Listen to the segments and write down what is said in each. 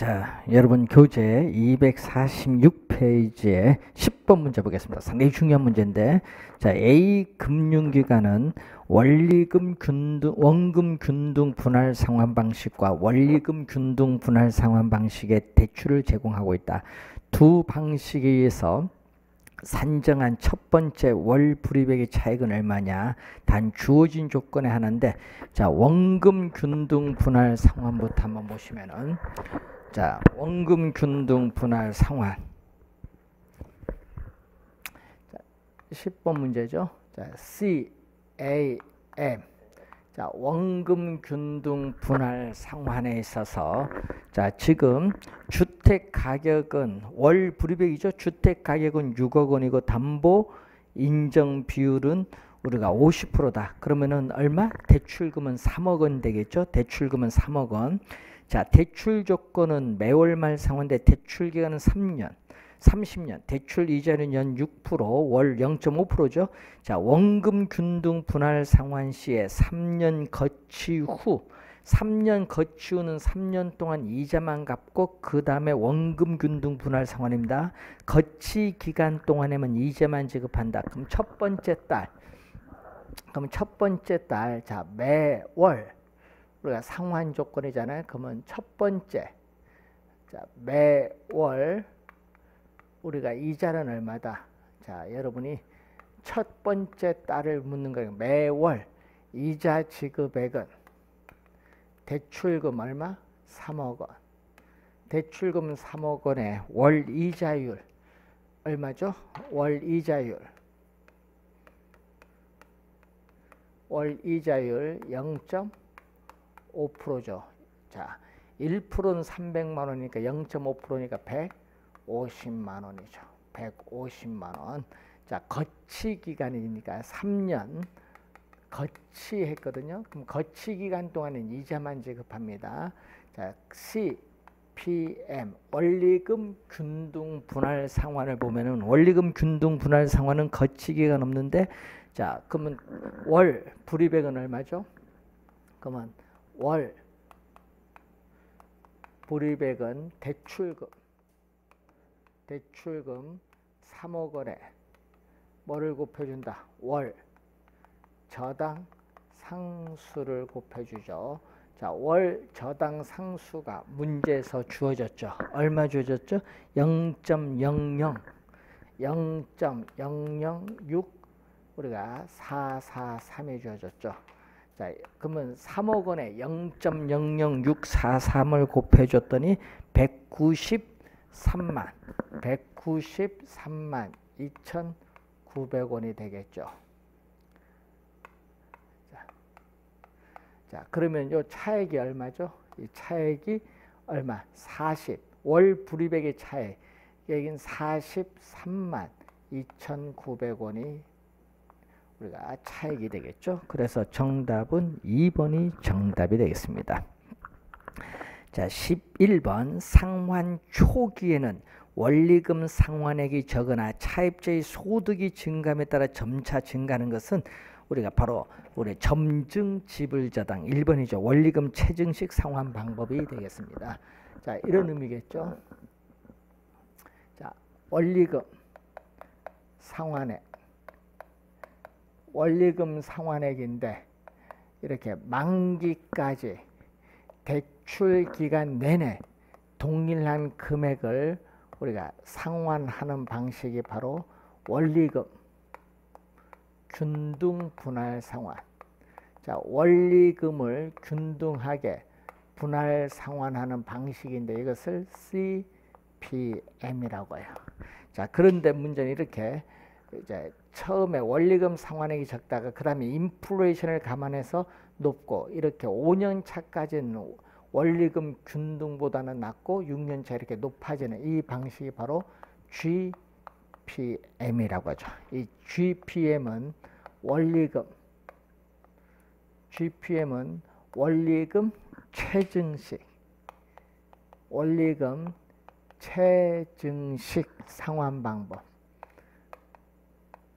자, 여러분 교재 246페이지에 10번 문제 보겠습니다. 상당히 중요한 문제인데, 자, A 금융기관은 원리금 균등, 원금 균등 분할 상환 방식과 원리금 균등 분할 상환 방식의 대출을 제공하고 있다. 두 방식에 의해서 산정한 첫 번째 월 불이백의 차익은 얼마냐? 단 주어진 조건에 하나인데, 자, 원금 균등 분할 상환부터 한번 보시면은, 자, 원금 균등 분할 상환. 자, 10번 문제죠. 자, C, A, M. 자, 원금 균등 분할 상환에 있어서 자, 지금 주택 가격은 월 불이백이죠. 주택 가격은 6억 원이고 담보 인정 비율은 우리가 50%다. 그러면은 얼마? 대출금은 3억 원 되겠죠. 대출금은 3억 원. 자, 대출 조건은 매월 말 상환인데 대출 기간은 3년. 30년 대출 이자는 연 6%, 월 0.5%죠. 자, 원금 균등 분할 상환 시에 3년 거치 후 3년 거치 후는 3년 동안 이자만 갚고 그 다음에 원금 균등 분할 상환입니다. 거치 기간 동안에만 이자만 지급한다. 그럼 첫 번째 달 그럼 첫 번째 달 자, 매월 우리가 상환 조건이잖아요. 그러면 첫 번째 자, 매월 우리가 이자는 얼마다? 자, 여러분이 첫 번째 달을 묻는 거예요. 매월 이자 지급액은 대출금 얼마? 3억 원. 대출금 3억 원에 월 이자율 얼마죠? 월 이자율 월 이자율 0.5%죠. 자, 1%는 300만 원이니까 0.5%니까 100 50만 원이죠. 150만 원. 자, 거치 기간이니까 3년 거치했거든요. 그럼 거치 기간 동안은 이자만 지급합니다. 자, C, PM 원리금 균등 분할 상환을 보면은 원리금 균등 분할 상환은 거치 기간 없는데 자, 그러면 월 불이백은 얼마죠? 그러면 월 불이백은 대출금 대출금 3억 원에 뭐를 곱해준다? 월 저당 상수를 곱해주죠. 자, 월 저당 상수가 문제에서 주어졌죠. 얼마 주어졌죠? 0.00 0.006 우리가 443이 주어졌죠. 자, 그러면 3억 원에 0.00643을 곱해줬더니 193만 193만 2,900원이 되겠죠. 자, 자, 그러면 요 차액이 얼마죠? 이 차액이 얼마? 40. 월 불이백의 차액. 여긴 43만 2,900원이 우리가 차액이 되겠죠. 그래서 정답은 2번이 정답이 되겠습니다. 자, 11번 상환 초기에는 원리금 상환액이 적으나 차입자의 소득이 증감에 따라 점차 증가하는 것은 우리가 바로 우리 점증 지불 저당 1번이죠. 원리금 체증식 상환 방법이 되겠습니다. 자, 이런 의미겠죠. 자, 원리금 상환액 원리금 상환액인데 이렇게 만기까지 대출 기간 내내 동일한 금액을 우리가 상환하는 방식이 바로 원리금 균등 분할 상환. 자, 원리금을 균등하게 분할 상환하는 방식인데 이것을 CPM이라고 해요. 자, 그런데 문제는 이렇게 이제 처음에 원리금 상환액이 적다가 그 다음에 인플레이션을 감안해서 높고 이렇게 5년 차까지는 원리금 균등보다는 낮고 6년 차 이렇게 높아지는 이 방식이 바로 GPM이라고 하죠. 이 GPM은 원리금 GPM은 원리금 체증식 원리금 체증식 상환 방법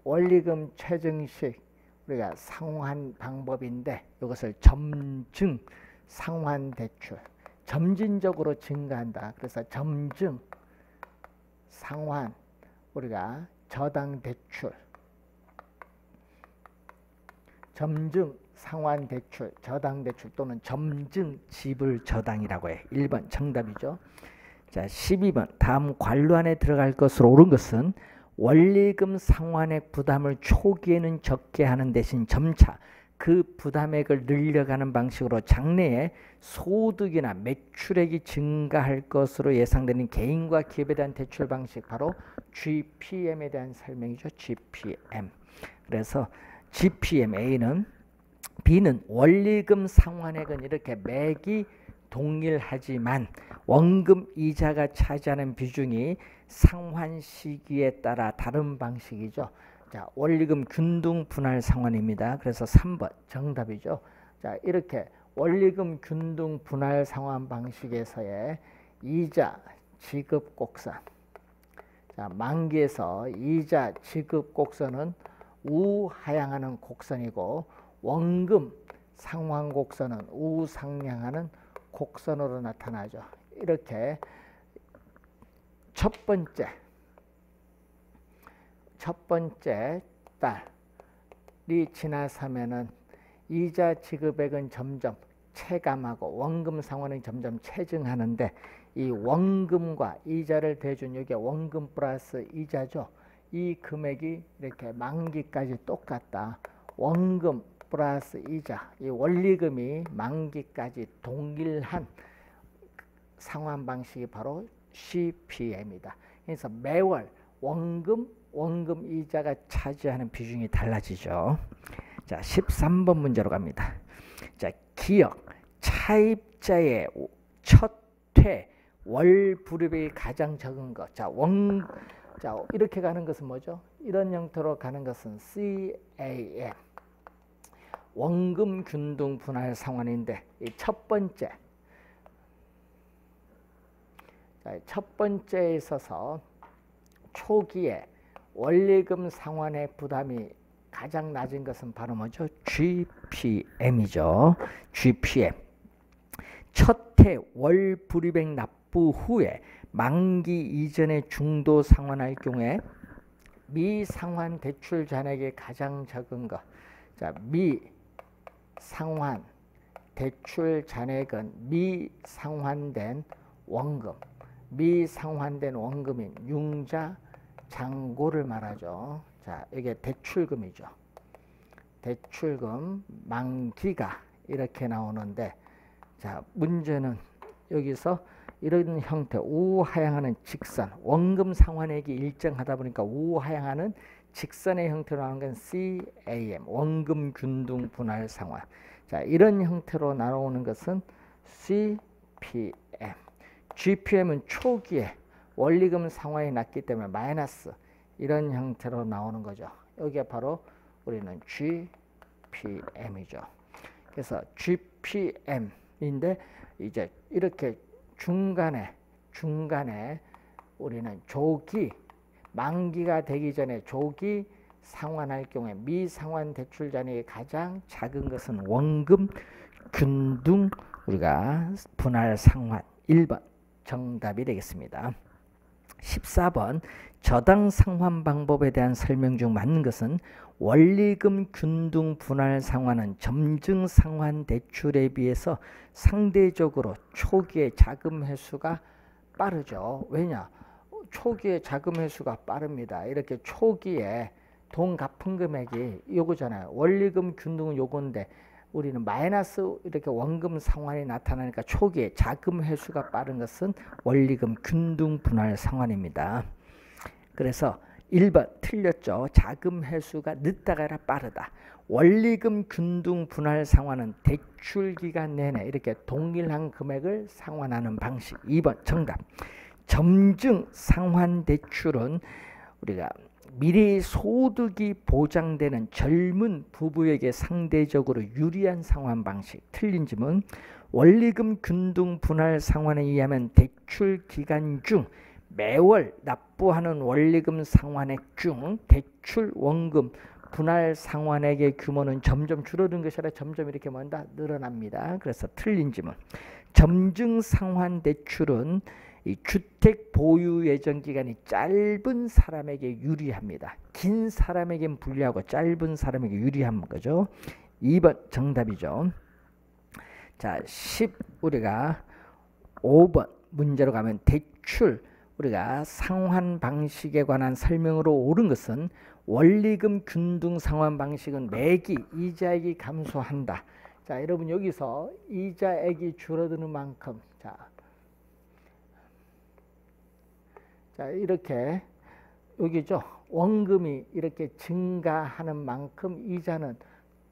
원리금 체증식 우리가 상환 방법인데 이것을 점증 상환 대출 점진적으로 증가한다. 그래서 점증, 상환, 우리가 저당 대출, 점증, 상환 대출, 저당 대출 또는 점증 지불 저당이라고 해. 1번 정답이죠. 자, 12번 다음 관로 안에 들어갈 것으로 옳은 것은 원리금 상환액 부담을 초기에는 적게 하는 대신 점차 그 부담액을 늘려가는 방식으로 장래에 소득이나 매출액이 증가할 것으로 예상되는 개인과 기업에 대한 대출 방식 바로 GPM에 대한 설명이죠. GPM. 그래서 GPM A는 B는 원리금 상환액은 이렇게 매기 동일하지만 원금 이자가 차지하는 비중이 상환 시기에 따라 다른 방식이죠. 자, 원리금 균등 분할 상환입니다. 그래서 3번 정답이죠. 자, 이렇게 원리금 균등 분할 상환 방식에서의 이자 지급 곡선. 자, 만기에서 이자 지급 곡선은 우하향하는 곡선이고 원금 상환 곡선은 우상향하는 곡선으로 나타나죠. 이렇게 첫 번째 첫 번째 달이 지나서면은 이자 지급액은 점점 체감하고 원금 상환은 점점 체증하는데 이 원금과 이자를 대준 이게 원금 플러스 이자죠. 이 금액이 이렇게 만기까지 똑같다. 원금 플러스 이자, 이 원리금이 만기까지 동일한 상환 방식이 바로 CPM이다. 그래서 매월 원금, 원금 이자가 차지하는 비중이 달라지죠. 자, 13번 문제로 갑니다. 자, 기억, 차입자의 첫회 월 불입이 가장 적은 것. 자, 원, 자, 이렇게 가는 것은 뭐죠? 이런 형태로 가는 것은 CAM. 원금 균등 분할 상환인데 첫 번째 첫 번째에 있어서 초기에 원리금 상환의 부담이 가장 낮은 것은 바로 뭐죠? GPM이죠. GPM. 첫해 월 불이백 납부 후에 만기 이전에 중도 상환할 경우에 미상환 대출 잔액이 가장 적은 것. 자, 미 상환 대출 잔액은 미상환된 원금, 미상환된 원금인 융자 잔고를 말하죠. 자, 이게 대출금이죠. 대출금 만기가 이렇게 나오는데 자, 문제는 여기서 이런 형태 우하향하는 직선 원금 상환액이 일정하다 보니까 우하향하는 직선의 형태로 나오는 건 CAM 원금 균등 분할 상환. 자 이런 형태로 나오는 것은 CPM. GPM은 초기에 원리금 상환이 낮기 때문에 마이너스 이런 형태로 나오는 거죠. 여기가 바로 우리는 GPM이죠. 그래서 GPM인데 이제 이렇게 중간에 중간에 우리는 조기 만기가 되기 전에 조기 상환할 경우에 미상환 대출 잔액이 가장 작은 것은 원금 균등 우리가 분할 상환 1번 정답이 되겠습니다. 14번 저당 상환 방법에 대한 설명 중 맞는 것은 원리금 균등 분할 상환은 점증 상환 대출에 비해서 상대적으로 초기에 자금 회수가 빠르죠. 왜냐? 초기에 자금 회수가 빠릅니다. 이렇게 초기에 돈 갚은 금액이 요거잖아요. 원리금 균등은 요건데 우리는 마이너스 이렇게 원금 상환이 나타나니까 초기에 자금 회수가 빠른 것은 원리금 균등 분할 상환입니다. 그래서 1번 틀렸죠. 자금 회수가 늦다가 아니라 빠르다. 원리금 균등 분할 상환은 대출 기간 내내 이렇게 동일한 금액을 상환하는 방식. 2번 정답. 점증 상환 대출은 우리가 미래 소득이 보장되는 젊은 부부에게 상대적으로 유리한 상환 방식. 틀린 점은 원리금 균등 분할 상환에 의하면 대출 기간 중 매월 납부하는 원리금 상환액 중 대출 원금 분할 상환액의 규모는 점점 줄어든 것이 아니라 점점 이렇게 뭔다 늘어납니다. 그래서 틀린 질문. 점증 상환 대출은 이 주택 보유 예정 기간이 짧은 사람에게 유리합니다. 긴 사람에겐 불리하고 짧은 사람에게 유리한 거죠. 2번 정답이죠. 자, 10 우리가 5번 문제로 가면 대출 우리가 상환 방식에 관한 설명으로 옳은 것은 원리금 균등 상환 방식은 매기 이자액이 감소한다. 자, 여러분 여기서 이자액이 줄어드는 만큼 자, 자 이렇게 여기죠. 원금이 이렇게 증가하는 만큼 이자는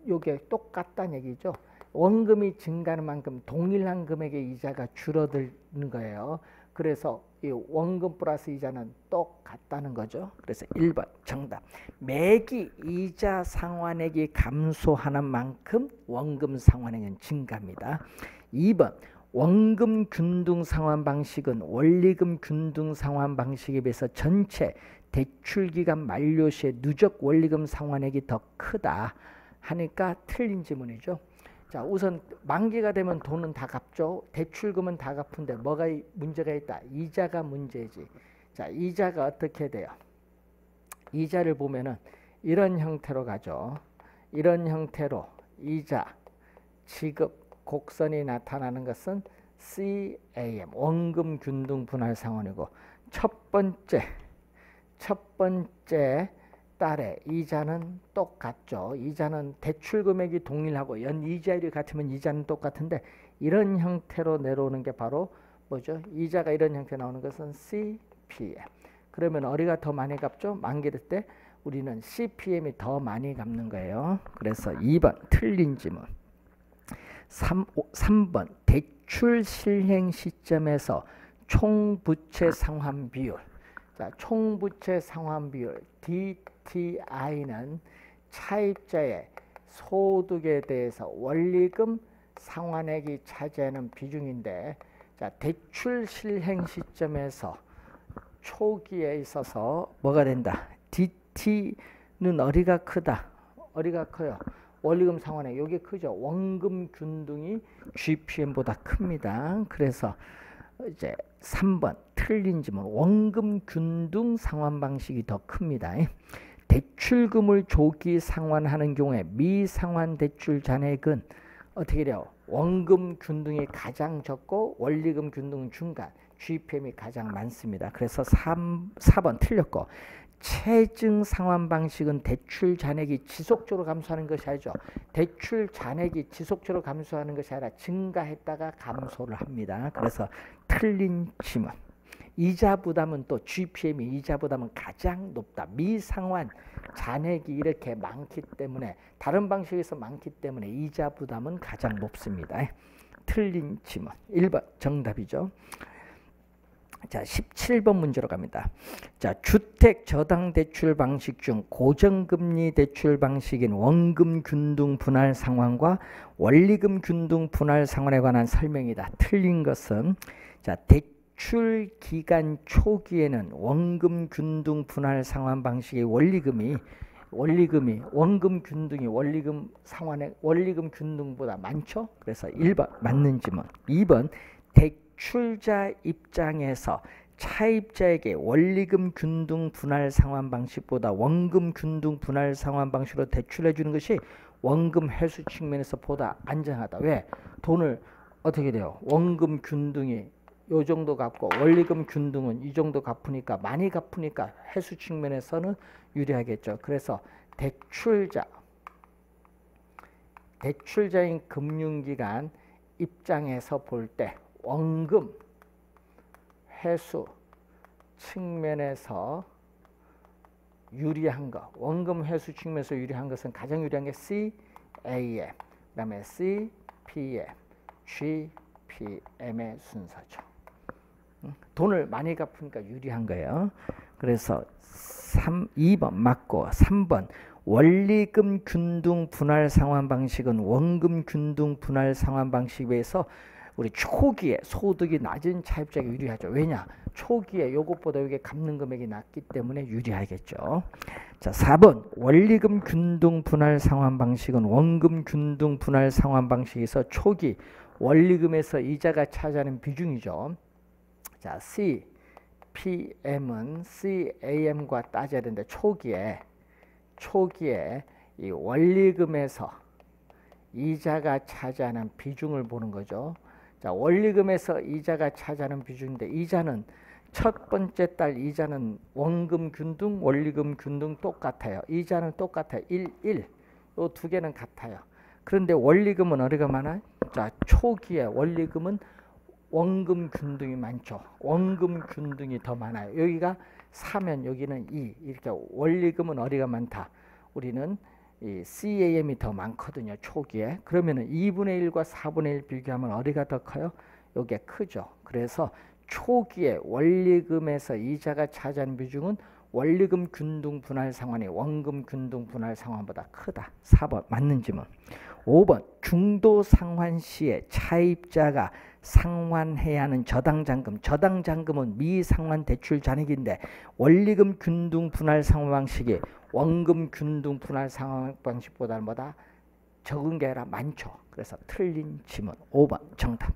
요게 똑같다는 얘기죠. 원금이 증가하는 만큼 동일한 금액의 이자가 줄어드는 거예요. 그래서 이 원금 플러스 이자는 똑같다는 거죠. 그래서 1번 정답. 매기 이자 상환액이 감소하는 만큼 원금 상환액은 증가합니다. 2번 원금 균등 상환 방식은 원리금 균등 상환 방식에 비해서 전체 대출 기간 만료 시에 누적 원리금 상환액이 더 크다 하니까 틀린 지문이죠. 자, 우선 만기가 되면 돈은 다 갚죠. 대출금은 다 갚은데 뭐가 문제가 있다? 이자가 문제지. 자, 이자가 어떻게 돼요? 이자를 보면은 이런 형태로 가죠. 이런 형태로 이자, 지급, 곡선이 나타나는 것은 CAM, 원금 균등 분할 상환이고 첫 번째, 첫 번째 달에 이자는 똑같죠. 이자는 대출 금액이 동일하고 연 이자율이 같으면 이자는 똑같은데 이런 형태로 내려오는 게 바로 뭐죠? 이자가 이런 형태 나오는 것은 CPM. 그러면 어디가 더 많이 갚죠? 만기될 때 우리는 CPM이 더 많이 갚는 거예요. 그래서 2번 틀린 지문. 3, 3번 대출 실행 시점에서 총 부채 상환 비율. 자, 총 부채 상환 비율 D TI는 차입자의 소득에 대해서 원리금 상환액이 차지하는 비중인데 자, 대출 실행 시점에서 초기에 있어서 뭐가 된다? DT는 어디가 크다? 어디가 커요? 원리금 상환액 여기 크죠. 원금 균등이 GPM보다 큽니다. 그래서 이제 3번 틀린 지문 원금 균등 상환 방식이 더 큽니다. 대출금을 조기 상환하는 경우에 미상환 대출 잔액은 어떻게 돼요? 원금 균등이 가장 적고 원리금 균등 중간 GPM이 가장 많습니다. 그래서 3, 4번 틀렸고 체증 상환 방식은 대출 잔액이 지속적으로 감소하는 것이 아니죠. 대출 잔액이 지속적으로 감소하는 것이 아니라 증가했다가 감소를 합니다. 그래서 틀린 질문. 이자 부담은 또 GPM이 이자 부담은 가장 높다. 미상환 잔액이 이렇게 많기 때문에 다른 방식에서 많기 때문에 이자 부담은 가장 높습니다. 틀린 질문. 1번 정답이죠. 자, 17번 문제로 갑니다. 자, 주택 저당 대출 방식 중 고정금리 대출 방식인 원금 균등 분할 상환과 원리금 균등 분할 상환에 관한 설명이다. 틀린 것은 자, 대출 기간 초기에는 원금 균등 분할 상환 방식의 원리금이 원리금이 원금 균등이 원리금 상환의 원리금 균등보다 많죠. 그래서 1번 맞는 지문. 2번 대 출자 입장에서 차입자에게 원리금 균등 분할 상환 방식보다 원금 균등 분할 상환 방식으로 대출해 주는 것이 원금 회수 측면에서 보다 안전하다. 왜? 돈을 어떻게 돼요? 원금 균등이 요 정도 갚고 원리금 균등은 이 정도 갚으니까 많이 갚으니까 해수 측면에서는 유리하겠죠. 그래서 대출자 대출자인 금융기관 입장에서 볼 때 원금 회수 측면에서 유리한 거 원금 회수 측면에서 유리한 것은 가장 유리한 게 CAM 그 다음에 CPM GPM의 순서죠. 돈을 많이 갚으니까 유리한 거예요. 그래서 3, 2번 맞고 3번 원리금 균등 분할 상환 방식은 원금 균등 분할 상환 방식에 비해서 우리 초기에 소득이 낮은 차입자에게 유리하죠. 왜냐? 초기에 요것보다 이게 갚는 금액이 낮기 때문에 유리하겠죠. 자, 4번 원리금 균등 분할 상환 방식은 원금 균등 분할 상환 방식에서 초기 원리금에서 이자가 차지하는 비중이죠. 자, C, PM은 CAM과 따져야 되는데 초기에 초기에 이 원리금에서 이자가 차지하는 비중을 보는 거죠. 자, 원리금에서 이자가 차지하는 비중인데 이자는 첫 번째 달 이자는 원금 균등, 원리금 균등 똑같아요. 이자는 똑같아요. 1, 1. 요 두 개는 같아요. 그런데 원리금은 어디가 많아요? 자, 초기에 원리금은 원금 균등이 많죠. 원금 균등이 더 많아요. 여기가 4면 여기는 2. 이렇게 원리금은 어디가 많다? 우리는 이 CAM이 더 많거든요. 초기에. 그러면은 2분의 1과 4분의 1 비교하면 어디가 더 커요? 요게 크죠. 그래서 초기에 원리금에서 이자가 차지하는 비중은 원리금 균등 분할 상환이 원금 균등 분할 상환보다 크다. 4번 맞는지 뭐. 5번 중도 상환 시에 차입자가 상환해야 하는 저당잔금. 저당잔금은 미상환 대출 잔액인데 원리금 균등 분할 상환 방식이 원금 균등 분할 상환 방식보다 보다 적은 게 아니라 많죠. 그래서 틀린 지문 5번 정답.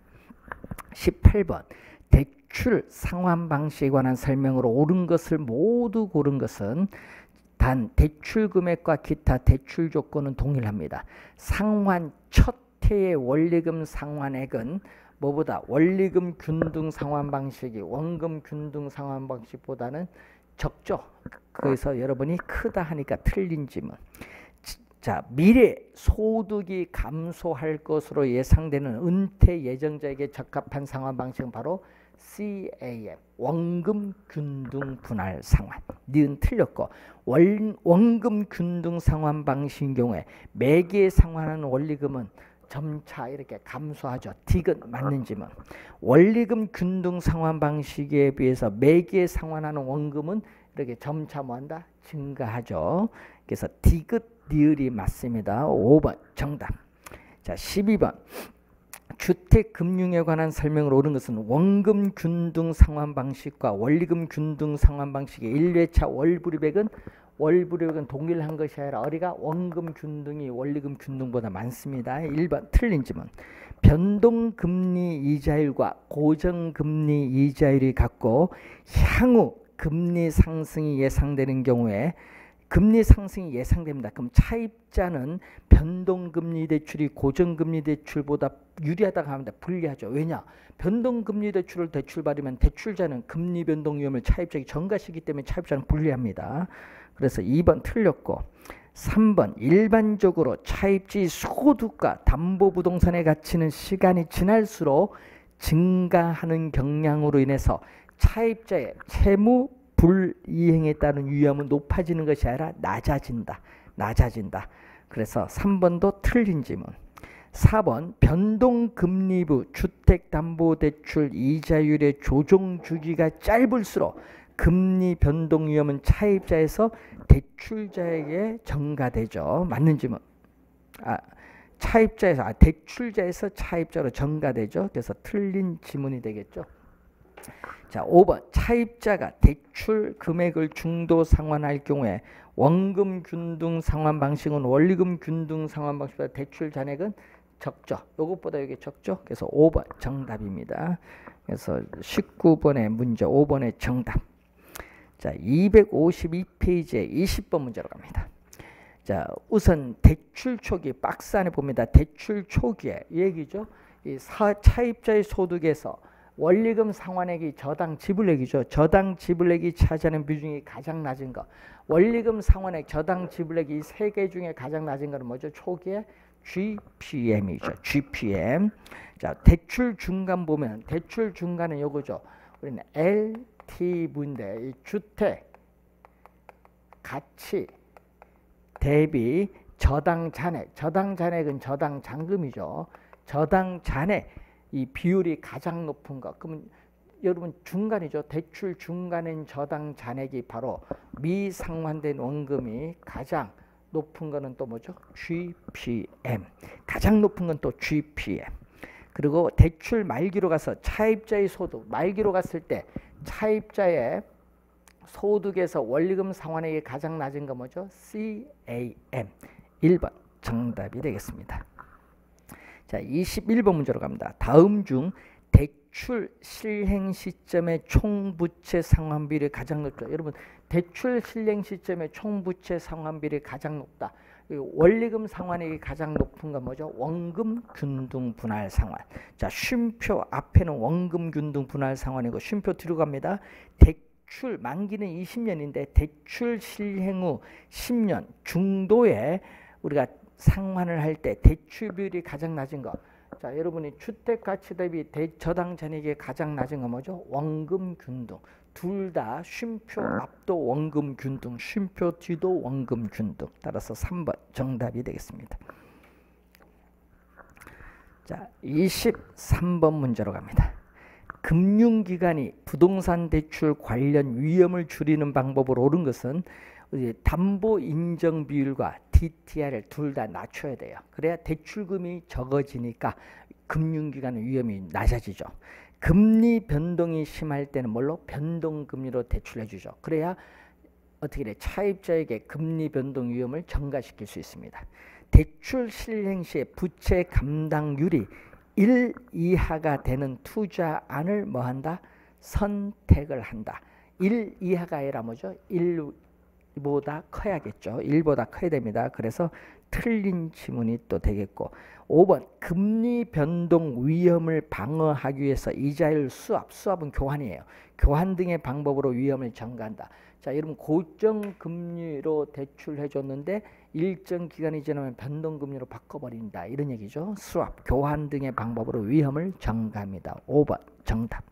18번 대출 상환 방식에 관한 설명으로 옳은 것을 모두 고른 것은 단 대출 금액과 기타 대출 조건은 동일합니다. 상환 첫 해의 원리금 상환액은 뭐보다 원리금 균등 상환 방식이 원금 균등 상환 방식보다는 적죠. 그래서 여러분이 크다 하니까 틀린 지문. 자, 미래 소득이 감소할 것으로 예상되는 은퇴 예정자에게 적합한 상환 방식은 바로 CAM 원금 균등 분할 상환. 니은 틀렸고 원, 원금 균등 상환 방식인 경우에 매개 상환하는 원리금은 점차 이렇게 감소하죠. 딕은 맞는지만 원리금 균등 상환 방식에 비해서 매개 상환하는 원금은 이렇게 점차 뭐한다? 증가하죠. 그래서 디귿 리을이 맞습니다. 5번 정답. 자, 12번. 주택 금융에 관한 설명을 옳은 것은 원금 균등 상환 방식과 원리금 균등 상환 방식의 1회차 월불입액은 월불입액은 동일한 것이 아니라 어리가 원금 균등이 원리금 균등보다 많습니다. 1번 틀린 지문. 변동 금리 이자율과 고정 금리 이자율이 같고 향후 금리 상승이 예상되는 경우에 금리 상승이 예상됩니다. 그럼 차입자는 변동금리 대출이 고정금리 대출보다 유리하다고 합니다. 불리하죠. 왜냐? 변동금리 대출을 대출받으면 대출자는 금리 변동 위험을 차입자에게 전가시기 때문에 차입자는 불리합니다. 그래서 2번 틀렸고 3번 일반적으로 차입지 소득과 담보부동산의 가치는 시간이 지날수록 증가하는 경향으로 인해서 차입자의 채무 불이행에 따른 위험은 높아지는 것이 아니라 낮아진다. 낮아진다. 그래서 3번도 틀린 지문. 4번 변동금리부 주택담보대출 이자율의 조정 주기가 짧을수록 금리 변동 위험은 차입자에서 대출자에게 전가되죠. 맞는 지문. 아, 차입자에서 아, 대출자에서 차입자로 전가되죠. 그래서 틀린 지문이 되겠죠. 자, 5번 차입자가 대출 금액을 중도 상환할 경우에 원금 균등 상환 방식은 원리금 균등 상환 방식보다 대출 잔액은 적죠. 요것보다 이게 적죠. 그래서 5번 정답입니다. 그래서 19번의 문제 5번의 정답. 자, 252페이지에 20번 문제로 갑니다. 자, 우선 대출 초기 박스 안에 봅니다. 대출 초기에 얘기죠. 이 사, 차입자의 소득에서 원리금 상환액이 저당 지불액이죠. 저당 지불액이 차지하는 비중이 가장 낮은 거. 원리금 상환액, 저당 지불액이 세 개 중에 가장 낮은 거는 뭐죠? 초기에 GPM이죠. GPM. 자, 대출 중간 보면 대출 중간은 요거죠. 우리는 LTV인데 이 주택 가치 대비 저당 잔액, 저당 잔액은 저당 잔금이죠. 저당 잔액 이 비율이 가장 높은 것. 그러면 여러분 중간이죠. 대출 중간인 저당 잔액이 바로 미상환된 원금이 가장 높은 거는 또 뭐죠? GPM. 가장 높은 건 또 GPM. 그리고 대출 말기로 가서 차입자의 소득, 말기로 갔을 때 차입자의 소득에서 원리금 상환액이 가장 낮은 거 뭐죠? CAM. 1번 정답이 되겠습니다. 자, 21번 문제로 갑니다. 다음 중 대출 실행 시점의 총부채 상환비율이 가장 높죠. 여러분, 대출 실행 시점의 총부채 상환비율이 가장 높다. 원리금 상환액이 가장 높은 건 뭐죠? 원금 균등 분할 상환. 자, 쉼표 앞에는 원금 균등 분할 상환이고 쉼표 뒤로 갑니다. 대출 만기는 20년인데 대출 실행 후 10년 중도에 우리가 상환을 할 때 대출 비율이 가장 낮은 거. 자, 여러분이 주택 가치 대비 저당 잔액이 가장 낮은 거 뭐죠? 원금 균등. 둘 다 쉼표 앞도 원금 균등, 쉼표 뒤도 원금 균등. 따라서 3번 정답이 되겠습니다. 자, 23번 문제로 갑니다. 금융기관이 부동산 대출 관련 위험을 줄이는 방법으로 옳은 것은 담보 인정 비율과 DTR을 둘 다 낮춰야 돼요. 그래야 대출금이 적어지니까 금융기관 위험이 낮아지죠. 금리 변동이 심할 때는 뭘로 변동금리로 대출해 주죠. 그래야 어떻게 돼? 차입자에게 금리 변동 위험을 전가시킬 수 있습니다. 대출 실행 시 부채 감당률이 1 이하가 되는 투자안을 뭐 한다? 선택을 한다. 1 이하가 아니라 뭐죠? 1 보다 커야겠죠. 1보다 커야 됩니다. 그래서 틀린 지문이 또 되겠고 5번 금리 변동 위험을 방어하기 위해서 이자율 수합, 수합은 교환이에요. 교환 등의 방법으로 위험을 전가한다. 자, 여러분 고정 금리로 대출해 줬는데 일정 기간이 지나면 변동 금리로 바꿔 버린다. 이런 얘기죠. 수합, 교환 등의 방법으로 위험을 전가합니다. 5번 정답.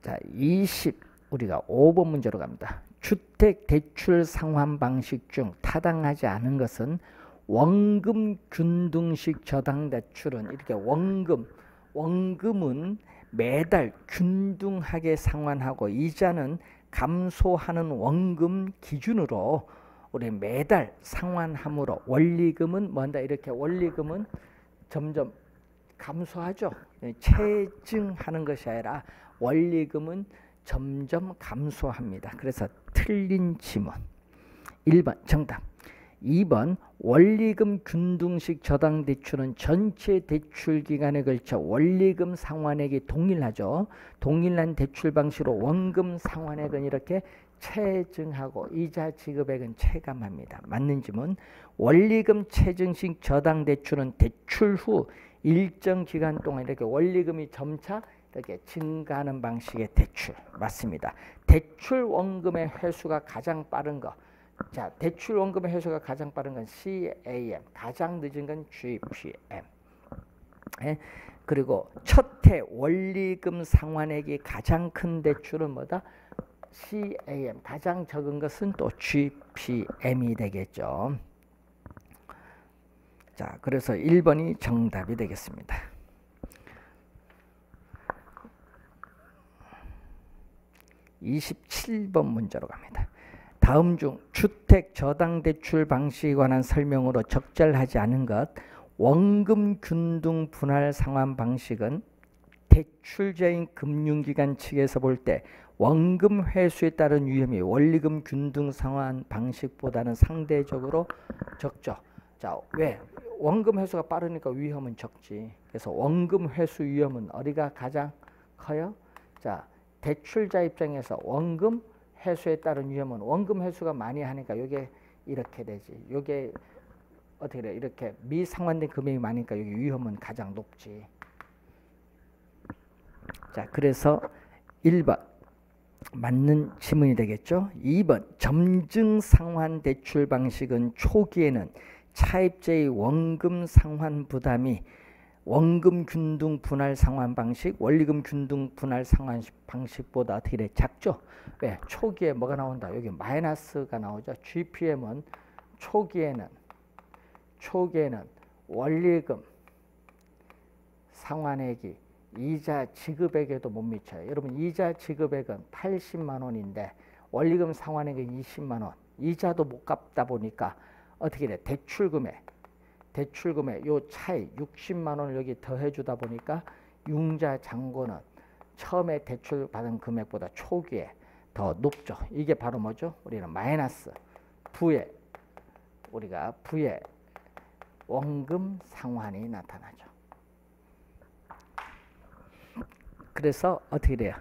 자, 20 우리가 5번 문제로 갑니다. 주택 대출 상환 방식 중 타당하지 않은 것은 원금 균등식 저당 대출은 이렇게 원금 원금은 매달 균등하게 상환하고 이자는 감소하는 원금 기준으로 우리 매달 상환함으로 원리금은 뭔다 이렇게 원리금은 점점 감소하죠. 체증하는 것이 아니라 원리금은 점점 감소합니다. 그래서 틀린 지문. 1번 정답. 2번 원리금 균등식 저당 대출은 전체 대출 기간에 걸쳐 원리금 상환액이 동일하죠. 동일한 대출 방식으로 원금 상환액은 이렇게 체증하고 이자 지급액은 체감합니다. 맞는 지문. 원리금 체증식 저당 대출은 대출 후 일정 기간 동안 이렇게 원리금이 점차 이렇게 증가하는 방식의 대출 맞습니다. 대출 원금의 회수가 가장 빠른 거. 자, 대출 원금의 회수가 가장 빠른 건 CAM, 가장 늦은 건 GPM. 예? 그리고 첫해 원리금 상환액이 가장 큰 대출은 뭐다? CAM, 가장 적은 것은 또 GPM이 되겠죠. 자, 그래서 1번이 정답이 되겠습니다. 27번 문제로 갑니다. 다음 중 주택 저당 대출 방식에 관한 설명으로 적절하지 않은 것 원금 균등 분할 상환 방식은 대출자인 금융기관 측에서 볼 때 원금 회수에 따른 위험이 원리금 균등 상환 방식보다는 상대적으로 적죠. 자, 왜? 원금 회수가 빠르니까 위험은 적지. 그래서 원금 회수 위험은 어디가 가장 커요? 자, 대출자 입장에서 원금 회수에 따른 위험은 원금 회수가 많이 하니까 이게 이렇게 되지. 이게 어떻게 돼? 이렇게 미상환된 금액이 많으니까 여기 위험은 가장 높지. 자, 그래서 1번 맞는 지문이 되겠죠. 2번 점증 상환 대출 방식은 초기에는 차입자의 원금 상환 부담이 원금 균등 분할 상환 방식, 원리금 균등 분할 상환 방식보다 돼? 작죠? 왜? 초기에 뭐가 나온다? 여기 마이너스가 나오죠. GPM은 초기에는 초기에는 원리금 상환액이 이자 지급액에도 못 미쳐요. 여러분 이자 지급액은 80만 원인데 원리금 상환액은 20만 원. 이자도 못 갚다 보니까 어떻게 돼? 대출금액 대출금의 요 차이 60만 원을 여기 더해 주다 보니까 융자 잔고는 처음에 대출 받은 금액보다 초기에 더 높죠. 이게 바로 뭐죠? 우리는 마이너스 부에 우리가 부에 원금 상환이 나타나죠. 그래서 어떻게 돼요?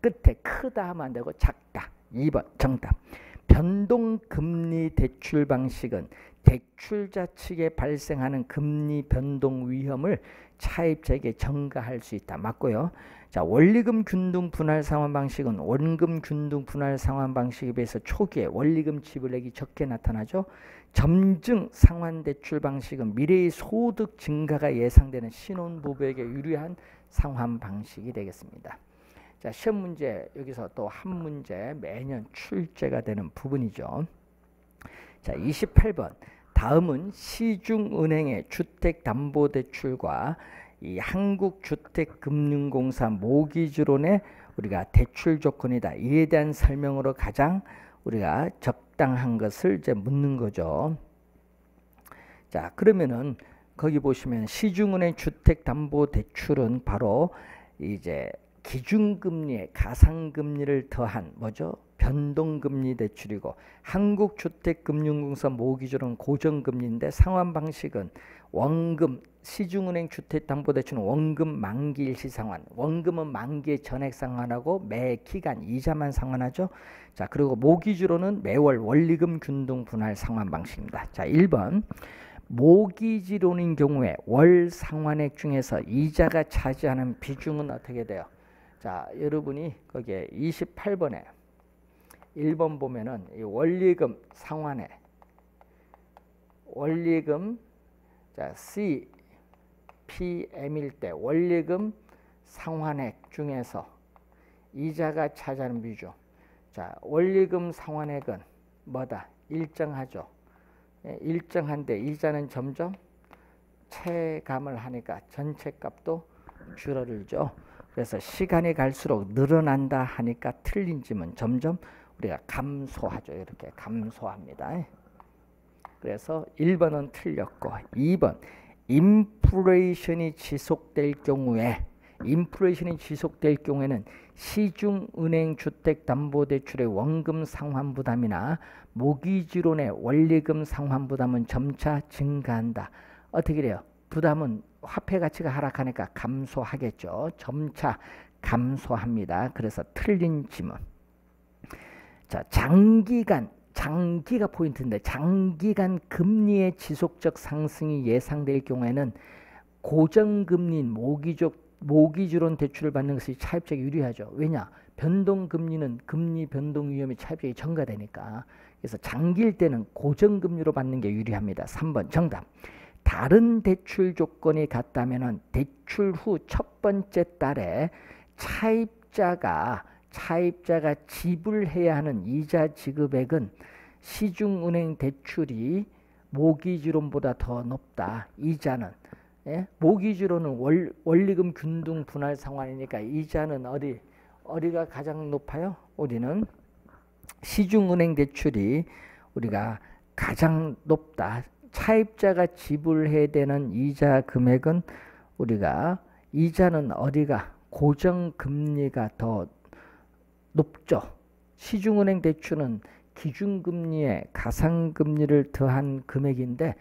끝에 크다 하면 안 되고 작다. 2번 정답. 변동금리 대출 방식은 대출자 측에 발생하는 금리 변동 위험을 차입자에게 전가할 수 있다. 맞고요. 자, 원리금 균등 분할 상환 방식은 원금 균등 분할 상환 방식에 비해서 초기에 원리금 지불액이 적게 나타나죠. 점증 상환 대출 방식은 미래의 소득 증가가 예상되는 신혼부부에게 유리한 상환 방식이 되겠습니다. 자, 시험 문제 여기서 또 한 문제 매년 출제가 되는 부분이죠. 자, 28번. 다음은 시중은행의 주택담보대출과 이 한국주택금융공사 모기지론의 우리가 대출 조건이다. 이에 대한 설명으로 가장 우리가 적당한 것을 이제 묻는 거죠. 자, 그러면은 거기 보시면 시중은행 주택담보대출은 바로 이제 기준금리에 가상금리를 더한 뭐죠? 변동금리 대출이고 한국주택금융공사 모기지론 고정금리인데 상환 방식은 원금 시중은행 주택담보대출은 원금 만기 일시 상환 원금은 만기의 전액 상환하고 매 기간 이자만 상환하죠. 자 그리고 모기지로는 매월 원리금 균등 분할 상환 방식입니다. 자 1번 모기지론인 경우에 월 상환액 중에서 이자가 차지하는 비중은 어떻게 돼요? 자, 여러분이 거기에 28번에 1번 보면은 이 원리금 상환에 원리금 자, C PM일 때 원리금 상환액 중에서 이자가 차지하는 비중. 자, 원리금 상환액은 뭐다? 일정하죠. 예, 일정한데 이자는 점점 체감을 하니까 전체 값도 줄어들죠. 그래서 시간이 갈수록 늘어난다 하니까 틀린 짐은 점점 우리가 감소하죠. 이렇게 감소합니다. 그래서 1번은 틀렸고 2번 인플레이션이 지속될 경우에 인플레이션이 지속될 경우에는 시중은행 주택담보대출의 원금 상환 부담이나 모기지론의 원리금 상환 부담은 점차 증가한다. 어떻게 돼요? 부담은 화폐 가치가 하락하니까 감소하겠죠. 점차 감소합니다. 그래서 틀린 지문. 자, 장기간 장기가 포인트인데 장기간 금리의 지속적 상승이 예상될 경우에는 고정금리인 모기적 모기지론 대출을 받는 것이 차입자에게 유리하죠. 왜냐? 변동금리는 금리 변동 위험이 차입자에게 전가되니까. 그래서 장기일 때는 고정금리로 받는 게 유리합니다. 3번 정답. 다른 대출 조건이 같다면 대출 후 첫 번째 달에 차입자가 차입자가 지불해야 하는 이자 지급액은 시중은행 대출이 모기지론보다 더 높다. 이자는 예? 모기지론은 월, 원리금 균등 분할 상환이니까 이자는 어디 어디가 가장 높아요? 우리는 시중은행 대출이 우리가 가장 높다. 차입자가 지불해야 되는 이자 금액은 우리가 이자는 어디가 고정 금리가 더 높죠. 시중은행 대출은 기준금리에 가상금리를 더한 금액인데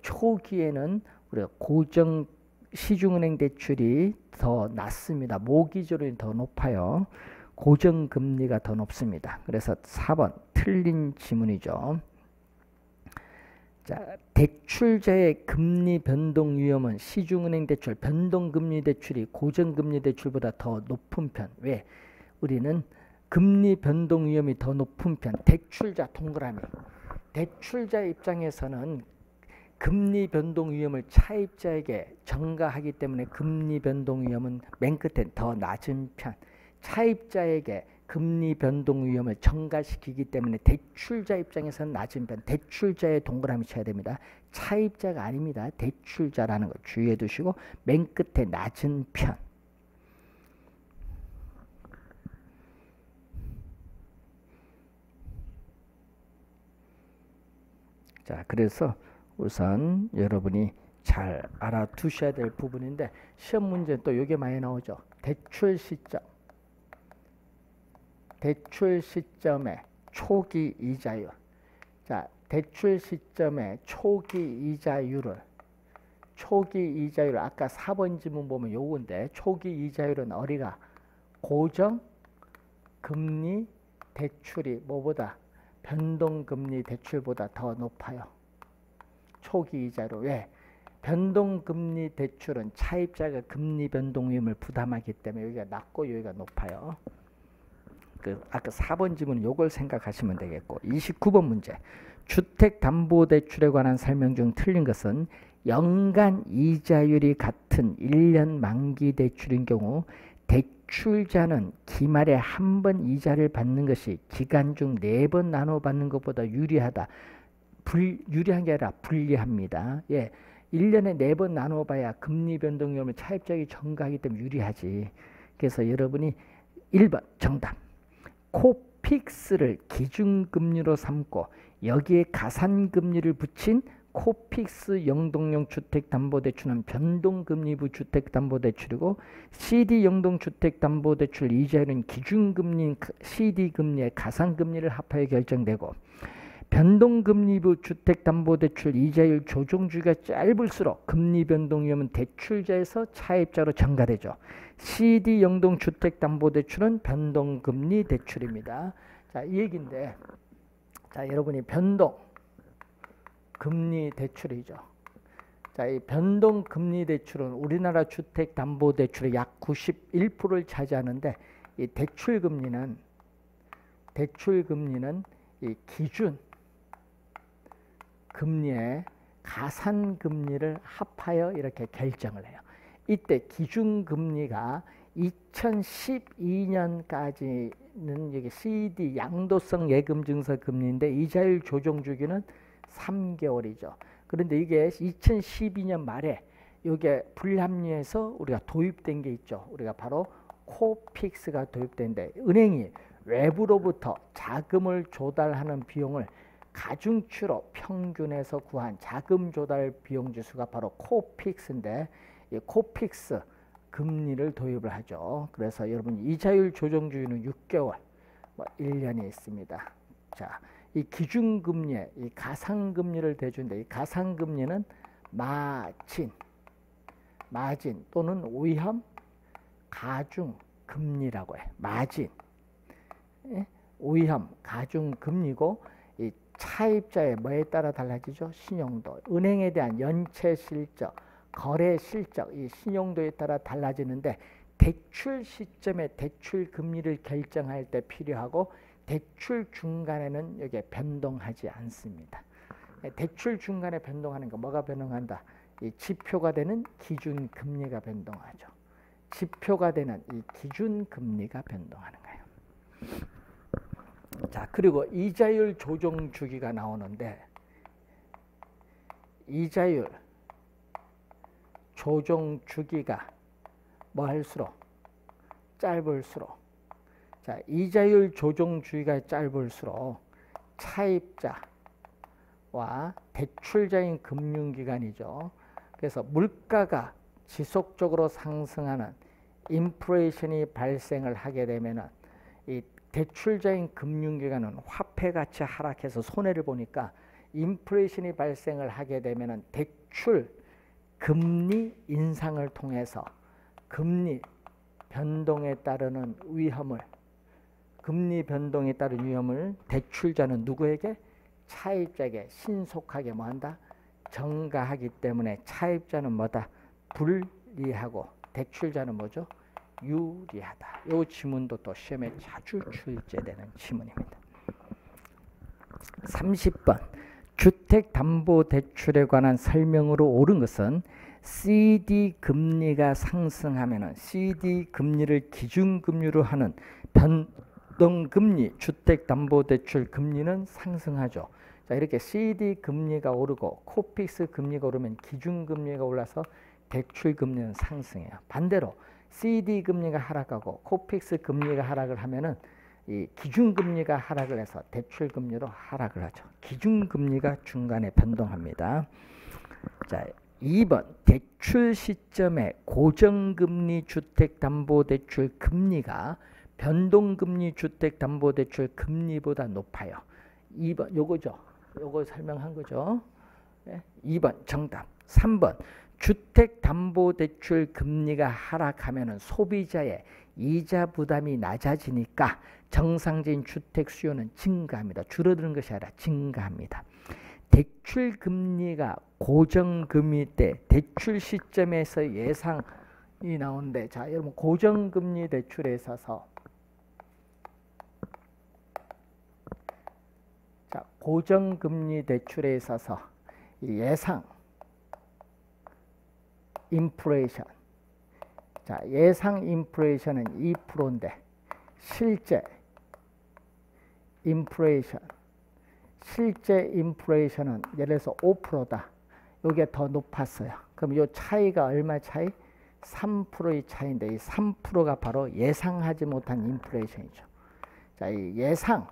초기에는 우리가 고정 시중은행 대출이 더 낮습니다. 모기조율이 더 높아요. 고정금리가 더 높습니다. 그래서 4번 틀린 지문이죠. 자, 대출자의 금리 변동 위험은 시중은행 대출, 변동금리 대출이 고정금리 대출보다 더 높은 편. 왜? 우리는 금리 변동 위험이 더 높은 편. 대출자 동그라미. 대출자 입장에서는 금리 변동 위험을 차입자에게 전가하기 때문에 금리 변동 위험은 맨 끝에 더 낮은 편. 차입자에게 금리 변동 위험을 증가시키기 때문에 대출자 입장에서는 낮은 편, 대출자의 동그라미 쳐야 됩니다. 차입자가 아닙니다. 대출자라는 거 주의해 두시고 맨 끝에 낮은 편. 자, 그래서 우선 여러분이 잘 알아두셔야 될 부분인데 시험 문제 또 이게 많이 나오죠. 대출 시점. 대출 시점의 초기 이자율. 자, 대출 시점의 초기 이자율을 초기 이자율 아까 4번 지문 보면 요건데 초기 이자율은 어리가 고정 금리 대출이 뭐보다 변동 금리 대출보다 더 높아요. 초기 이자로 왜? 변동 금리 대출은 차입자가 금리 변동 위험을 부담하기 때문에 여기가 낮고 여기가 높아요. 그 아까 4번 지문은 요걸 생각하시면 되겠고 29번 문제 주택담보대출에 관한 설명 중 틀린 것은 연간 이자율이 같은 1년 만기 대출인 경우 대출자는 기말에 한 번 이자를 받는 것이 기간 중 네 번 나눠 받는 것보다 유리하다. 불, 유리한 게 아니라 불리합니다. 예. 1년에 네 번 나눠 봐야 금리 변동 위험을 차입자이 전가하기 때문에 유리하지. 그래서 여러분이 1번 정답. 코픽스를 기준금리로 삼고 여기에 가산금리를 붙인 코픽스 연동형 주택담보대출은 변동금리부 주택담보대출이고 CD 영동주택담보대출 이자율은 기준금리 CD금리의 가산금리를 합하여 결정되고 변동금리부 주택담보대출 이자율 조정주기가 짧을수록 금리 변동 위험은 대출자에서 차입자로 전가되죠. CD 영동 주택담보대출은 변동금리 대출입니다. 자, 이 얘기인데 자, 여러분이 변동 금리 대출이죠. 자, 이 변동 금리 대출은 우리나라 주택 담보 대출의 약 91%를 차지하는데 이 대출 금리는 대출 금리는 이 기준 금리에 가산 금리를 합하여 이렇게 결정을 해요. 이때 기준 금리가 2012년까지는 여기 CD 양도성 예금 증서 금리인데 이자율 조정 주기는 3개월이죠. 그런데 이게 2012년 말에 이게 불합리해서 우리가 도입된 게 있죠. 우리가 바로 코픽스가 도입된데 은행이 외부로부터 자금을 조달하는 비용을 가중치로 평균해서 구한 자금 조달 비용 지수가 바로 코픽스인데 이 코픽스 금리를 도입을 하죠. 그래서 여러분 이자율 조정주기는 6개월, 뭐 1년이 있습니다. 자, 이 기준금리에 이 가상금리를 대주는데 이 가상금리는 마진, 마진 또는 위험 가중금리라고 해. 마진, 예? 위험 가중금리고 이 차입자의 뭐에 따라 달라지죠? 신용도, 은행에 대한 연체 실적, 거래 실적, 이 신용도에 따라 달라지는데 대출 시점에 대출 금리를 결정할 때 필요하고 대출 중간에는 여기 변동하지 않습니다. 대출 중간에 변동하는 거 뭐가 변동한다? 이 지표가 되는 기준 금리가 변동하죠. 지표가 되는 이 기준 금리가 변동하는 거예요. 자, 그리고 이자율 조정 주기가 나오는데 이자율 조정 주기가 뭐 할수록 짧을수록 자, 이자율 조정 주의가 짧을수록 차입자와 대출자인 금융기관이죠. 그래서 물가가 지속적으로 상승하는 인플레이션이 발생을 하게 되면은 이 대출자인 금융기관은 화폐 가치 하락해서 손해를 보니까 인플레이션이 발생을 하게 되면은 대출 금리 인상을 통해서 금리 변동에 따르는 위험을 금리 변동에 따른 위험을 대출자는 누구에게? 차입자에게 신속하게 뭐한다? 전가하기 때문에 차입자는 뭐다? 불리하고 대출자는 뭐죠? 유리하다. 이 지문도 또 시험에 자주 출제되는 지문입니다. 30번 주택담보대출에 관한 설명으로 옳은 것은 CD 금리가 상승하면 CD 금리를 기준금리로 하는 변 변동금리, 주택담보대출 금리는 상승하죠. 자 이렇게 CD 금리가 오르고 코픽스 금리가 오르면 기준금리가 올라서 대출 금리는 상승해요. 반대로 CD 금리가 하락하고 코픽스 금리가 하락을 하면은 이 기준금리가 하락을 해서 대출금리로 하락을 하죠. 기준금리가 중간에 변동합니다. 자, 2번 대출 시점에 고정금리 주택담보대출 금리가 변동금리 주택담보대출 금리보다 높아요. 2번 요거죠. 요거 설명한 거죠. 네. 2번 정답. 3번 주택담보대출 금리가 하락하면 소비자의 이자 부담이 낮아지니까 정상적인 주택 수요는 증가합니다. 줄어드는 것이 아니라 증가합니다. 대출 금리가 고정금리 때 대출 시점에서 예상이 나오는데 자 여러분 고정금리 대출에 있어서 자 고정금리 대출에 있어서 예상 인플레이션 자 예상 인플레이션은 2%인데 실제 인플레이션 실제 인플레이션은 예를 들어서 5%다. 이게 더 높았어요. 그럼 이 차이가 얼마 차이? 3%의 차이인데 이 3%가 바로 예상하지 못한 인플레이션이죠. 자, 이 예상하지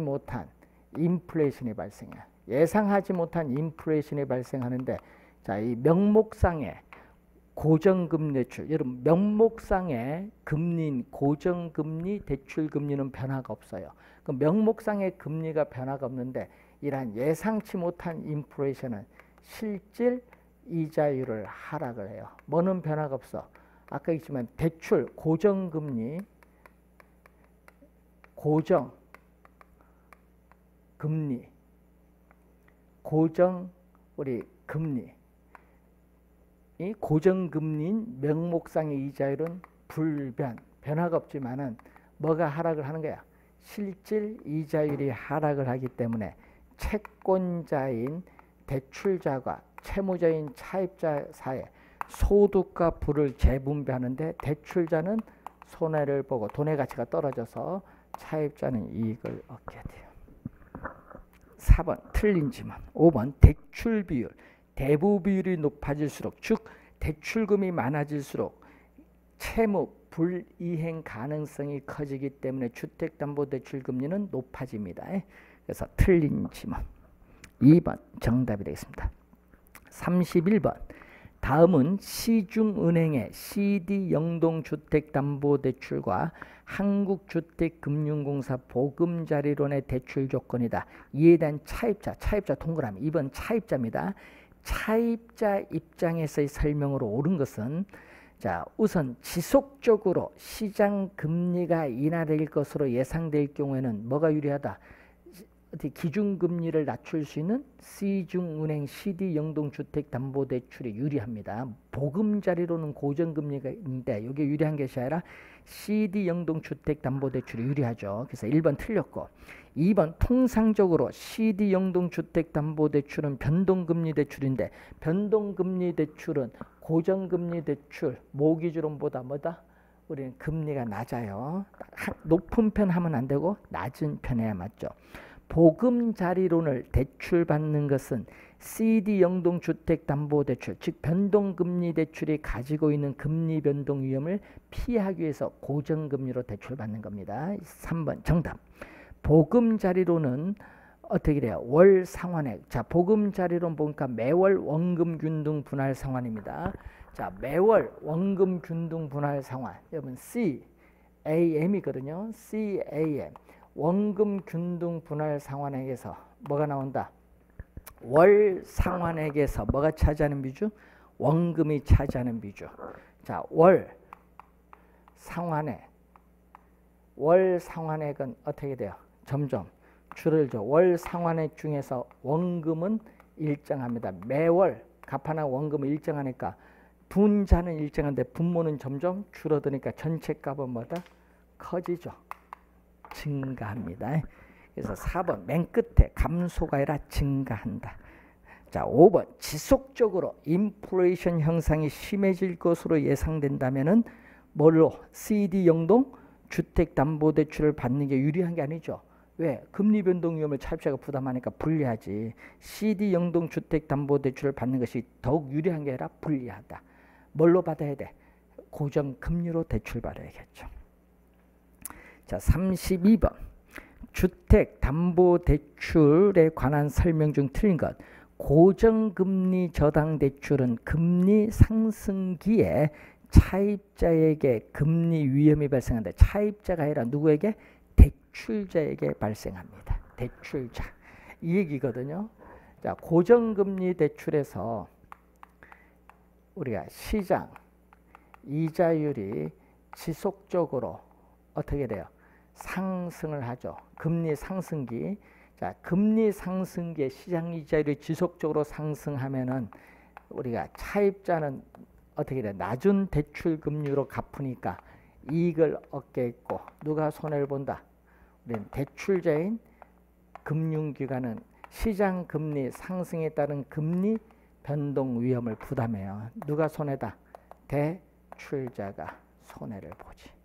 못한 인플레이션이 발생해요. 예상하지 못한 인플레이션이 발생하는데 자, 이 명목상에 고정금리 대출, 여러분 명목상의 금리인 고정금리 대출 금리는 변화가 없어요. 그 명목상의 금리가 변화가 없는데 이러한 예상치 못한 인플레이션은 실질 이자율을 하락을 해요. 뭐는 변화가 없어. 아까 있지만 대출 고정금리 고정 금리 고정 우리 금리 이 고정금리인 명목상의 이자율은 불변, 변화가 없지만은 뭐가 하락을 하는 거야? 실질 이자율이 하락을 하기 때문에 채권자인 대출자가 채무자인 차입자 사이 소득과 부를 재분배하는데 대출자는 손해를 보고 돈의 가치가 떨어져서 차입자는 이익을 얻게 돼요. 4번 틀린 지만 5번 대출 비율 대부 비율이 높아질수록 즉 대출금이 많아질수록 채무 불이행 가능성이 커지기 때문에 주택담보대출 금리는 높아집니다. 그래서 틀린 지문 2번 정답이 되겠습니다. 31번 다음은 시중은행의 CD 영동주택담보대출과 한국주택금융공사 보금자리론의 대출 조건이다. 이에 대한 차입자, 차입자 동그라미 2번 차입자입니다. 차입자 입장에서의 설명으로 옳은 것은 자 우선 지속적으로 시장 금리가 인하될 것으로 예상될 경우에는 뭐가 유리하다? 기준금리를 낮출 수 있는 C중은행 CD 영동주택담보대출이 유리합니다. 보금자리로는 고정금리가 있는데 이게 유리한 것이 아니라 CD 영동주택담보대출이 유리하죠. 그래서 1번 틀렸고 2번 통상적으로 CD 영동주택담보대출은 변동금리 대출인데 변동금리 대출은 고정금리 대출 모기준보다 뭐다? 우리는 금리가 낮아요. 높은 편 하면 안 되고 낮은 편에야 맞죠. 보금자리론을 대출받는 것은 CD 영동 주택 담보 대출, 즉 변동 금리 대출이 가지고 있는 금리 변동 위험을 피하기 위해서 고정 금리로 대출받는 겁니다. 3번 정답. 보금자리론은 어떻게 돼요? 월 상환액. 자, 보금자리론 보니까 매월 원금 균등 분할 상환입니다. 자, 매월 원금 균등 분할 상환. 여러분 C, AM이거든요. CAM. 원금 균등 분할 상환액에서 뭐가 나온다? 월 상환액에서 뭐가 차지하는 비중? 원금이 차지하는 비중. 자, 월 상환액. 월 상환액은 어떻게 돼요? 점점 줄어들죠. 월 상환액 중에서 원금은 일정합니다. 매월 갚아나 원금은 일정하니까 분자는 일정한데 분모는 점점 줄어드니까 전체 값은 뭐다? 커지죠. 증가합니다. 그래서 4번 맨 끝에 감소가 아니라 증가한다. 자, 5번 지속적으로 인플레이션 현상이 심해질 것으로 예상된다면은 뭘로 CD 영동 주택담보대출을 받는 게 유리한 게 아니죠. 왜? 금리 변동 위험을 차입자가 부담하니까 불리하지. CD 영동 주택담보대출을 받는 것이 더욱 유리한 게 아니라 불리하다. 뭘로 받아야 돼? 고정 금리로 대출 받아야겠죠. 자, 32번. 주택 담보 대출에 관한 설명 중 틀린 것. 고정금리 저당 대출은 금리 상승기에 차입자에게 금리 위험이 발생한다. 차입자가 아니라 누구에게? 대출자에게 발생합니다. 대출자. 이 얘기거든요. 자, 고정금리 대출에서 우리가 시장 이자율이 지속적으로 어떻게 돼요? 상승을 하죠. 금리 상승기. 자, 금리 상승기에 시장 이자율이 지속적으로 상승하면은 우리가 차입자는 어떻게 돼? 낮은 대출 금리로 갚으니까 이익을 얻게 있고 누가 손해를 본다? 우리는 대출자인 금융기관은 시장 금리 상승에 따른 금리 변동 위험을 부담해요. 누가 손해다? 대출자가 손해를 보지.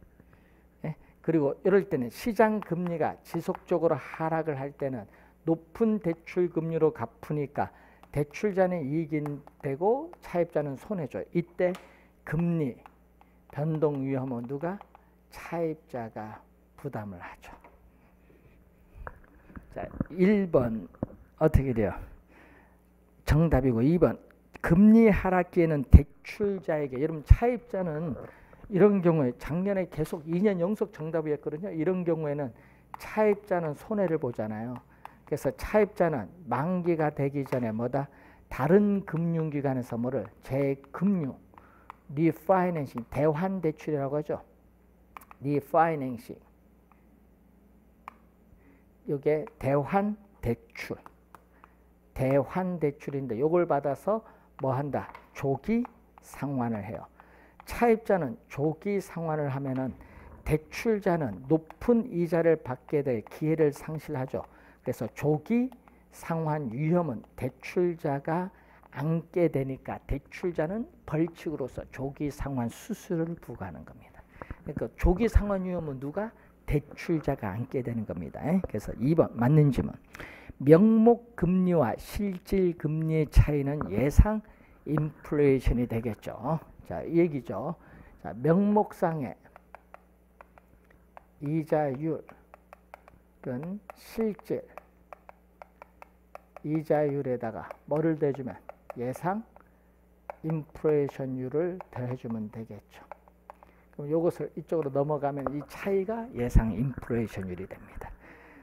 예? 그리고 이럴 때는 시장 금리가 지속적으로 하락을 할 때는 높은 대출 금리로 갚으니까 대출자는 이익이 되고 차입자는 손해죠. 이때 금리 변동 위험은 누가? 차입자가 부담을 하죠. 자, 1번 어떻게 돼요? 정답이고 2번 금리 하락기에는 대출자에게 여러분 차입자는 이런 경우에 작년에 계속 2년 연속 정답이었거든요. 이런 경우에는 차입자는 손해를 보잖아요. 그래서 차입자는 만기가 되기 전에 뭐다? 다른 금융기관에서 뭐를 재금융, 리파이낸싱, 대환 대출이라고 하죠. 리파이낸싱. 이게 대환 대출. 대환 대출인데 요걸 받아서 뭐 한다? 조기 상환을 해요. 차입자는 조기 상환을 하면은 대출자는 높은 이자를 받게 될 기회를 상실하죠. 그래서 조기 상환 위험은 대출자가 안게 되니까 대출자는 벌칙으로서 조기 상환 수수료를 부과하는 겁니다. 그러니까 조기 상환 위험은 누가 대출자가 안게 되는 겁니다. 그래서 2번 맞는 질문. 명목 금리와 실질 금리의 차이는 예상 인플레이션이 되겠죠. 자, 이 얘기죠. 자, 명목상의 이자율은 실질 이자율에다가 뭐를 대주면 예상 인플레이션율을 더해주면 되겠죠. 그럼 이것을 이쪽으로 넘어가면 이 차이가 예상 인플레이션율이 됩니다.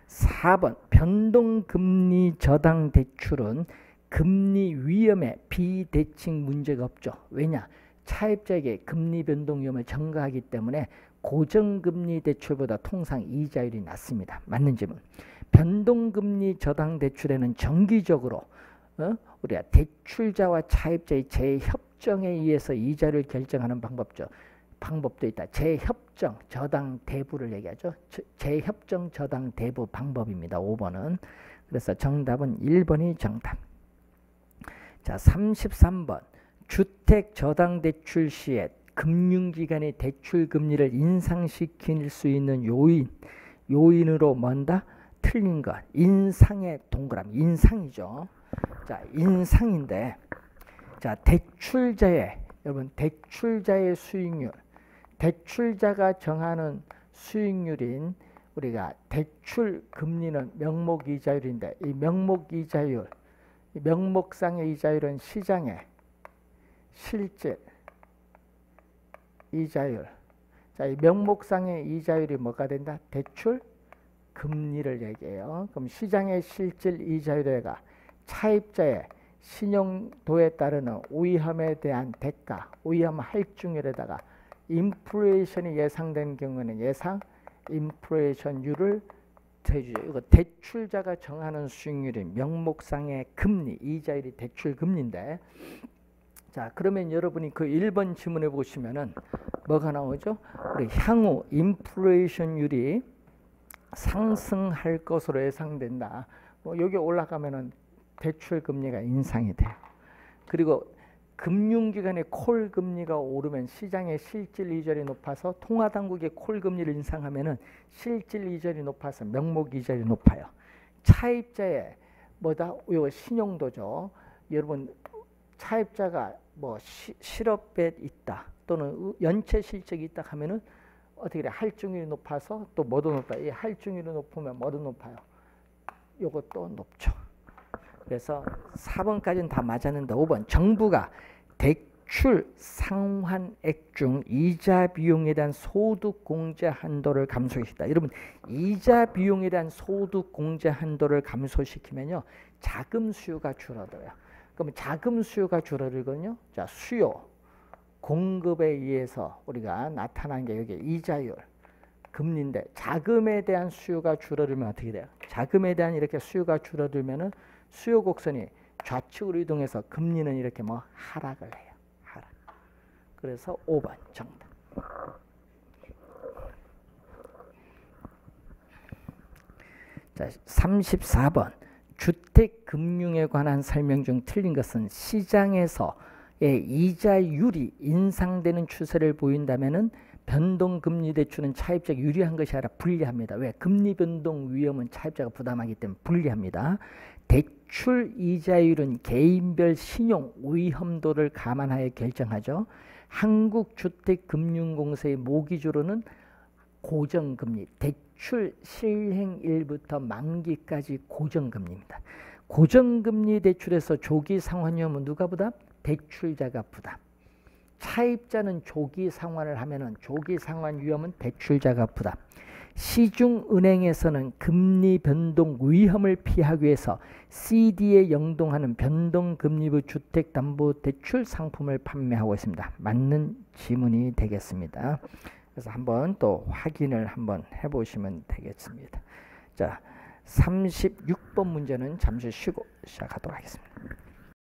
4번 변동금리 저당 대출은 금리 위험에 비대칭 문제가 없죠. 왜냐? 차입자에게 금리 변동 위험을 전가하기 때문에 고정금리 대출보다 통상 이자율이 낮습니다. 맞는 질문. 변동금리 저당 대출에는 정기적으로 어? 우리가 대출자와 차입자의 재협정에 의해서 이자를 결정하는 방법죠. 방법도 있다. 재협정 저당 대부를 얘기하죠. 재협정 저당 대부 방법입니다. 5번은. 그래서 정답은 1번이 정답. 자, 33번. 주택 저당 대출 시에 금융기관의 대출 금리를 인상시킬 수 있는 요인, 요인으로 뭔다? 틀린 것. 인상의 동그라미. 인상이죠. 자, 인상인데, 자, 대출자의, 여러분, 대출자의 수익률. 대출자가 정하는 수익률인 우리가 대출 금리는 명목 이자율인데 이 명목 이자율, 명목상의 이자율은 시장의 실질 이자율. 자, 이 명목상의 이자율이 뭐가 된다? 대출 금리를 얘기해요. 그럼 시장의 실질 이자율에가 차입자의 신용도에 따르는 위험에 대한 대가, 위험 할증률에다가 인플레이션이 예상된 경우는 예상 인플레이션율을 대주죠. 이거 대출자가 정하는 수익률이 명목상의 금리, 이자율이 대출 금리인데 자, 그러면 여러분이 그 1번 지문에 보시면은 뭐가 나오죠? 우리 향후 인플레이션율이 상승할 것으로 예상된다. 뭐 여기 올라가면은 대출 금리가 인상이 돼요. 그리고 금융기관의 콜 금리가 오르면 시장의 실질 이자율이 높아서 통화당국의 콜 금리를 인상하면은 실질 이자율이 높아서 명목 이자율이 높아요. 차입자의 뭐다? 요 신용도죠. 여러분 차입자가 뭐 시, 실업에 있다 또는 연체 실적이 있다 하면은 어떻게 돼? 할증률이 높아서 또 뭐도 높아요. 이 할증률이 높으면 뭐도 높아요. 요것도 높죠. 그래서 4번까지는 다 맞았는데 5번 정부가 대출 상환액 중 이자 비용에 대한 소득 공제 한도를 감소시키다. 여러분 이자 비용에 대한 소득 공제 한도를 감소시키면요 자금 수요가 줄어들어요. 그러면 자금 수요가 줄어들거든요. 자 수요 공급에 의해서 우리가 나타난 게 여기 이자율 금리인데 자금에 대한 수요가 줄어들면 어떻게 돼요? 자금에 대한 이렇게 수요가 줄어들면은 수요 곡선이 좌측으로 이동해서 금리는 이렇게 뭐 하락을 해요. 하락. 그래서 5번 정답. 자, 34번. 주택 금융에 관한 설명 중 틀린 것은 시장에서의 이자율이 인상되는 추세를 보인다면은 변동 금리 대출은 차입자가 유리한 것이 아니라 불리합니다. 왜? 금리 변동 위험은 차입자가 부담하기 때문에 불리합니다. 대출 이자율은 개인별 신용 위험도를 감안하여 결정하죠. 한국주택금융공사의 모기조로는 고정금리, 대출 실행일부터 만기까지 고정금리입니다. 고정금리 대출에서 조기 상환위험은 누가 부담? 대출자가 부담. 차입자는 조기 상환을 하면은 조기 상환 위험은 대출자가 부담. 시중은행에서는 금리 변동 위험을 피하기 위해서 CD에 연동하는 변동금리부 주택담보대출 상품을 판매하고 있습니다. 맞는 지문이 되겠습니다. 그래서 한번 또 확인을 한번 해보시면 되겠습니다. 자, 36번 문제는 잠시 쉬고 시작하도록 하겠습니다.